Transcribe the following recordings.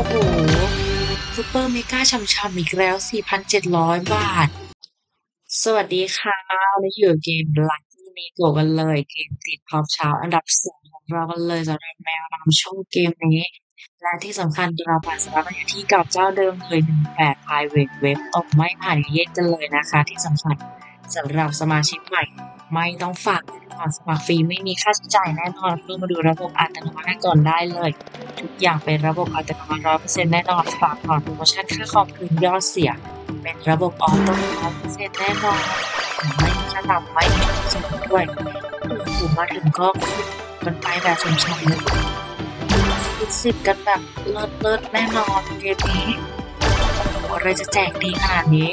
อ้โหซูเปอร์เมกาช่ำๆอีกแล้ว 4,700 บาท สวัสดีค่ะเราอยู่เกม Lucky n e g o กันเลย เกมติดท็อปชาอันดับสองของเรากันเลยสำหรับแมวนำช่องเกมนี้ และที่สำคัญเราผ่านสำหรับอยู่ที่กับเจ้าเดิมเลย18 Private Web ตกไม่ผ่านเย็ดกันเลยนะคะ ที่สำคัญสำหรับสมาชิกใหม่ ไม่ต้องฝากก่อนสมัครฟรีไม่มีค่าใช้จ่ายแน่นอนเพื่อมาดูระบบอัตโนมัติก่อนได้เลย ทุกอย่างเป็นระบบอัตโนมัติร้อยเปอร์เซ็นต์แน่นอนฝากก่อนโปรโมชั่นค่าคอมคืนยอดเสีย เป็นระบบออโต้ร้อยเปอร์เซ็นต์แน่นอนไม่มีค่าต่ำไม่มีค่าสูงด้วยถูกมาถึงก็ขึ้นกันไปแบบสมชมเลยคิดสิบกันแบบเลิศเลิศแน่นอนเกมนี้ อะไรจะแจกดีขนาดนี้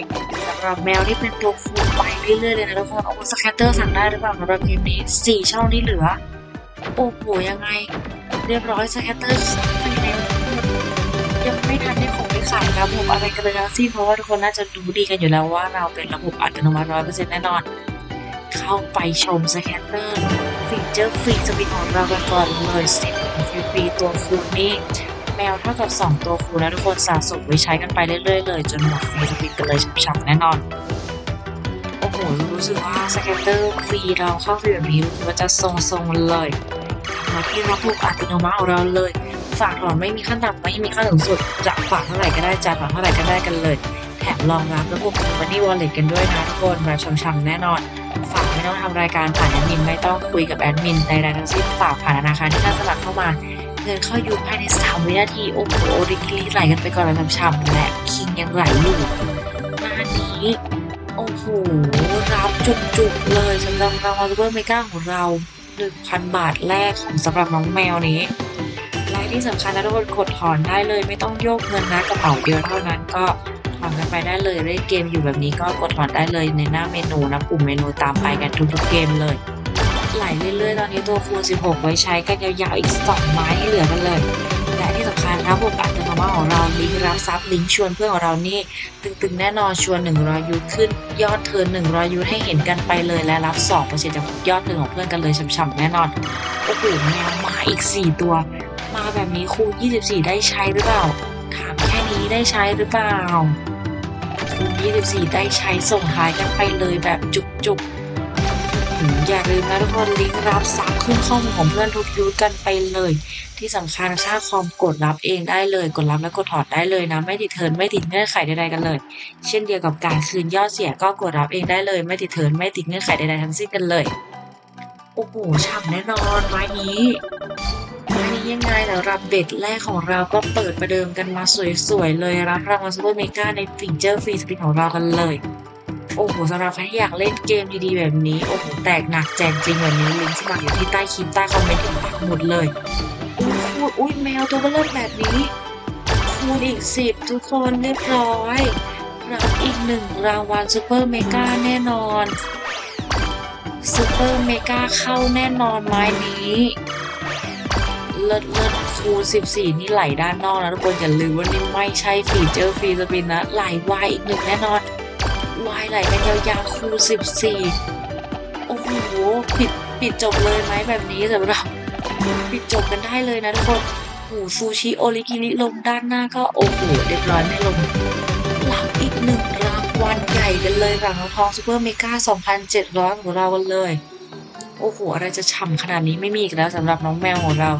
สำหรับแมวที่เป็นตัวฟูไปเรื่อยๆเลยนะทุกคนโอ้สแคตเตอร์สั่งได้หรือเปล่าสำหรับเกมนี้สี่ช่องที่เหลือ โอ้โหยังไง เรียบร้อยสแคตเตอร์ไปแล้วยังไม่ทันได้ของไปขายระบบอะไรกันเลยทั้งสิ้นเพราะว่าทุกคนน่าจะรู้ดีกันอยู่แล้วว่าเราเป็นระบบอัตโนมัติร้อยเปอร์เซ็นต์แน่นอน เข้าไปชมสแคตเตอร์ฟีเจอร์ฟรีสปินของเรากันก่อนเลยสิบฟรีตัวฟูนี่ แมวเท่ากับ 2 ตัวฟูนะทุกคนสะสมไว้ใช้กันไปเรื่อยๆเลย จนหมดฟรีสปินกันเลยฉ่ำๆแน่นอน โอ้โห รู้สึกว่าสแกนเตอร์ฟรีเราเข้าฟรีแบบนี้รู้สึกว่าจะทรงๆเลย มาที่ระบบอัตโนมัติของเราเลย ฝากถอนไม่มีขั้นต่ำไม่มีขั้นสูงสุด จะฝากเท่าไหร่ก็ได้จะถอนเท่าไหร่ก็ได้กันเลยแถมรองรับระบบ Money Wallet กันด้วยนะทุกคนแบบช่ำๆแน่นอนฝากไม่ต้องทำรายการผ่านแอดมินไม่ต้องคุยกับแอดมินใดๆทั้งสิ้นฝากผ่านธนาคารที่ท่านสมัครเข้ามา เงินเข้าอยู่ภายใน3วินาที โอ้โหริกิลีไหลกันไปก่อนเลยช่ำๆและคิงยังไหลอยู่หน้านี้โอ้โหรับจุกๆเลยสำหรับรางวัล Super Mega ของเรา 1,000 บาทแรกของสำหรับน้องแมวนี้และที่สำคัญนะทุกคนกดถอนได้เลย ไม่ต้องโยกเงินนะกระเป๋าเดียวเท่านั้นก็ถอนกันไปได้เลยเล่นเกมอยู่แบบนี้ก็กดถอนได้เลยในหน้าเมนูนะปุ่มเมนูตามไปกันทุกๆเกมเลย ไหลเรื่อยๆ ตอนนี้ตัวคูณ 16 ไว้ใช้กันยาวๆ อีก 2 ไม้ให้เหลือกันเลย และที่สำคัญคระบบอัตโนมัติของเราลิงก์รับทรัพย์ลิงก์ชวนเพื่อนของเรานี่ ตึงๆ แน่นอนชวน 100 ยูขึ้น ยอดเทิร์น100 ยูให้เห็นกันไปเลยและรับ 2%จากยอดเทิร์นของเพื่อนกันเลยช่ำๆแน่นอนโอ้โหแมวมาอีก 4 ตัว มาแบบนี้คูณ 24 ได้ใช้หรือเปล่าถามแค่นี้ได้ใช้หรือเปล่าคูณ24 ได้ใช้ส่งท้ายกันไปเลยแบบจุกๆ อย่าลืมนะทุกคนลิงก์รับซับขึ้นข้อมูลของเพื่อนทุกยูทกันไปเลย ที่สำคัญค่าคอมกดรับเองได้เลย กดรับและกดถอดได้เลยนะ ไม่ติดเทินไม่ติดเงื่อนไขใดๆกันเลย เช่นเดียวกับการคืนยอดเสียก็กดรับเองได้เลย ไม่ติดเทินไม่ติดเงื่อนไขใดๆทั้งสิ้นกันเลยโอ้โหฉ่ำแน่นอนไม้นี้ไม้นี้ยังไงสำหรับเบ็ดแรกของเราก็เปิดประเดิมกันมาสวยๆเลยรับรางวัลซูเปอร์เมกาในฟีเจอร์ฟรีสปินของเรากันเลย โอ้โหสำหรับใครที่อยากเล่นเกมดีๆแบบนี้ โอ้โห แตกหนักแจกจริงแบบนี้ลิงก์สมัครอยู่ที่ใต้คลิปใต้คอมเมนต์ถึงปักหมดเลยอุ้ยคูณอุ้ยแมวตัวเบลเริ่มแบบนี้คูณอีกสิบทุกคนเรียบร้อยรับอีกหนึ่งรางวัล Super Mega แน่นอน Super Mega เข้าแน่นอนไม้นี้เลิศเลิศคูณ14 นี่ไหลด้านนอกนะทุกคนอย่าลืมว่านี่ไม่ใช่ feature free spin นะไหล wild อีกหนึ่งแน่นอน วายไหลกันยาวๆคูณ14โอ้โหปิดปิดจบเลยไหมแบบนี้สำหรับปิดจบกันได้เลยนะทุกคนโอ้โหซูชิโอริกิริลงด้านหน้าก็โอ้โหเรียบร้อยไม่ลงรับอีกหนึ่งรางวัลใหญ่กันเลยหลังทองซูเปอร์เมกา2,700ของเรากันเลยโอ้โหอะไรจะฉ่ำขนาดนี้ไม่มีอีกแล้วสำหรับน้องแมวของเรา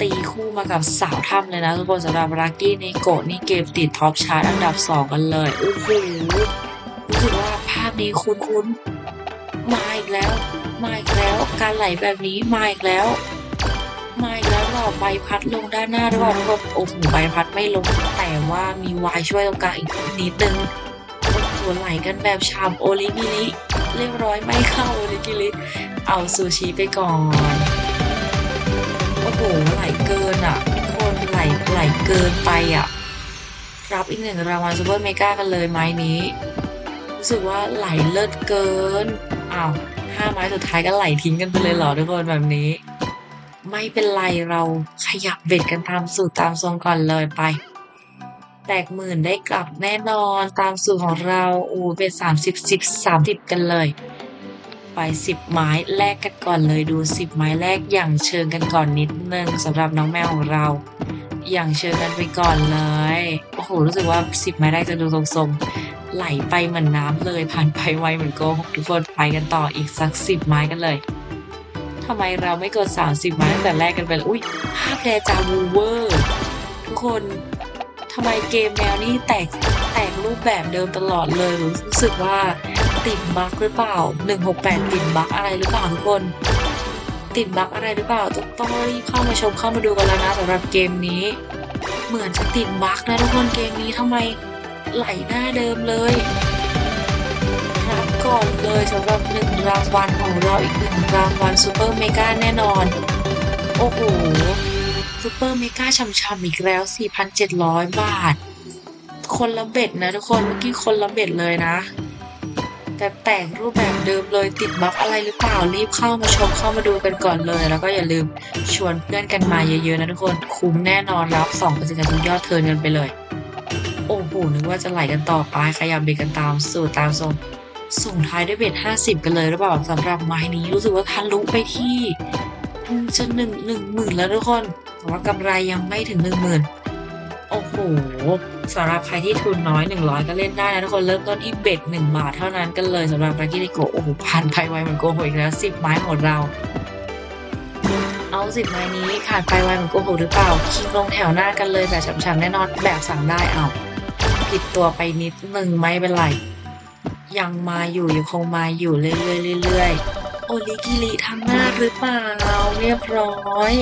ตีคู่มากับสาวถ้ำเลยนะทุกคนสำหรับรักกี้ในโกะนี่เกมติดท็อปชาร์ตอันดับ 2 กันเลยโอ้โห ว่าภาพนี้คุ้นๆมาอีกแล้ว มาอีกแล้ว การไหลแบบนี้มาอีกแล้ว มาอีกแล้วเราใบพัดลงด้านหน้าด้วยทุกคนโอ้โหใบพัดไม่ลง แต่ว่ามีวายช่วยตรงกลางอีกนิดนึงโอ้โหไหลกันแบบชามโอริกิริเรียบร้อยไม่เข้าโอริกิริเอาซูชิไปก่อนโอ้โหไหลเกินอะทุกคนไหลไหลเกินไปอะรับอีกหนึ่งรางวัลซูเปอร์เมกากันเลยไม้นี้รู้ สึกว่าไหลเลิศเกินอ้าวห้าไม้สุดท้ายก็ไหลทิ้งกันไปเลยเหรอทุกคนแบบนี้ ไม่เป็นไรเราขยับเบ็ดกันตามสูตรตามทรงก่อนเลยไป แตกหมื่นได้กลับแน่นอนตามสูตรของเราอูเป็นสามสิบสิบสามสิบกันเลย ไปสิบไม้แรกกันก่อนเลยดูสิบไม้แรกอย่างเชิงกันก่อนนิดนึงสำหรับน้องแมวของเรา อย่างเชิงกันไปก่อนเลยโอ้โหรู้สึกว่า10ไม้แรกจะดูทรงๆ ไหลไปเหมือนน้ำเลย ผ่านไปไวเหมือนโกหกทุกคนไปกันต่ออีกสัก10ไม้กันเลยทำไมเราไม่เกิด30 ไม้ตั้งแต่แรกกันไปเลยอุ้ยภาพแดจาวูเวอร์ทุกคนทำไมเกมแนวนี้แตกแตกรูปแบบเดิมตลอดเลยรู้สึกว่าติดบั๊กหรือเปล่า 168 ติดบั๊กอะไรหรือเปล่าทุกคนติดบั๊กอะไรหรือเปล่าต้องต้องรีบเข้ามาชมเข้ามาดูกันแล้วนะสำหรับเกมนี้ เหมือนจะติด bug นะทุกคนเกมนี้ทำไม ไหลหน้าเดิมเลยรับก่อนเลยสำหรับหนึ่งรางวัลของเราอีกหนึ่งรางวัล Super Mega แน่นอน โอ้โห Super Mega ฉ่ำๆอีกแล้ว 4,700 บาท คนละ bet นะทุกคนเมื่อกี้คนละ bet เลยนะ แต่แตกรูปแบบเดิมเลยติด bug อะไรหรือเปล่ารีบเข้ามาชมเข้ามาดูกันก่อนเลย แล้วก็อย่าลืมชวนเพื่อนกันมาเยอะๆนะทุกคน คุ้มแน่นอนรับ2%จากทุกยอดเทิร์นกันไปเลย โอ้โหนึกว่าจะไหลกันต่อไปขยับเบ็ดกันตามสู่ตามทรงส่งท้ายด้วยเบ็ด50 กันเลยหรือเปล่าสำหรับไม้นี้รู้สึกว่าทะลุไปที่จะหนึ่งหนึ่งหมื่นแล้วทุกคนแต่ว่ากำไรยังไม่ถึงหนึ่งหมื่นโอ้โหสำหรับใครที่ทุนน้อย 100 ก็เล่นได้นะทุกคนเริ่มต้นที่เบ็ด1บาทเท่านั้นกันเลยสำหรับรากิริโกโอ้โหพันไปไวเหมือนโกหกอีกแล้ว10 ไม้ของเรา เอาสิบไม้นี้ขาดไปไวเหมือนโกหกหรือเปล่าคิงลงแถวหน้ากันเลยแบบช้ำๆแน่นอนแบบสั่งได้เอา ผิดตัวไปนิดนึงไม่เป็นไร ยังมาอยู่ยังคงมาอยู่เรื่อยๆเรื่อยๆโอนิกิริทางหน้าหรือเปล่าเรียบร้อย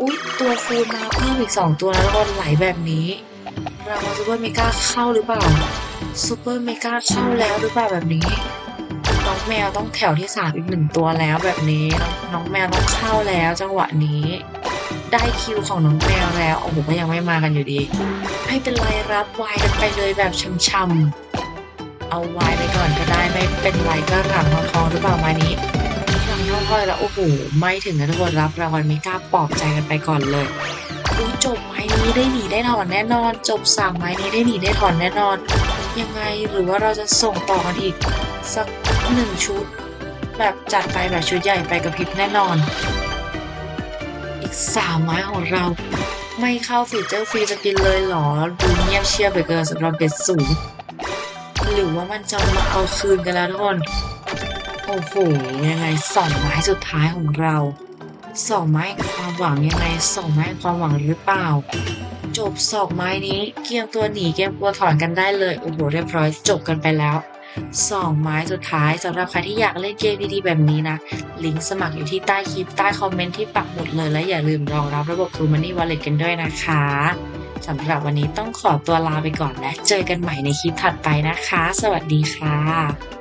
อุ๊ย ตัวคูณมาเพิ่มอีก2ตัวแล้วทุกคนไหลแบบนี้เรา super mega เข้าหรือเปล่า super mega เข้าแล้วหรือเปล่าแบบนี้ น้องแมวต้องแถวที่สามอีกหนึ่งตัวแล้วแบบนี้ น้องแมวต้องเข้าแล้วจังหวะนี้ ได้คิวของน้องแมวแล้ว โอ้โหก็ยังไม่มากันอยู่ดีไม่เป็นไรรับวายกันไปเลยแบบช่ำๆ เอาวายไปก่อนก็ได้ไม่เป็นไรก็หลังทองหรือเปล่ามานี้หลังทองพอยแล้วโอ้โหไม่ถึงนะทุกคนรับรางวัลเมกาปลอบใจกันไปก่อนเลยอุ้จบไม้นี้ได้หนีได้ถอนแน่นอน จบสามไม้นี้ได้หนีได้ถอนแน่นอน ยังไงหรือว่าเราจะส่งต่อกันอีก สักหนึ่งชุด แบบจัดไปแบบชุดใหญ่ไปกับพริบแน่นอน สามไม้ของเรา ไม่เข้า feature free spin เลยเหรอ ดูเงียบเชียบไปเกินสำหรับ bet สูง หรือว่ามันจะมาเอาคืนกันแล้วทุกคน โอ้โห ยังไงสองไม้สุดท้ายของเราสองไม้ความหวังยังไงสองไม้ความหวังหรือเปล่า จบสองไม้นี้เกียงตัวหนีเกียงตัวถอนกันได้เลย โอ้โหเรียบร้อยจบกันไปแล้ว สองไม้สุดท้ายสำหรับใครที่อยากเล่นเกมดีๆแบบนี้นะ ลิงก์สมัครอยู่ที่ใต้คลิปใต้คอมเมนต์ที่ปักหมุดเลย และอย่าลืมรองรับระบบ True Money Wallet กันด้วยนะคะสำหรับวันนี้ต้องขอตัวลาไปก่อนและเจอกันใหม่ในคลิปถัดไปนะคะ สวัสดีค่ะ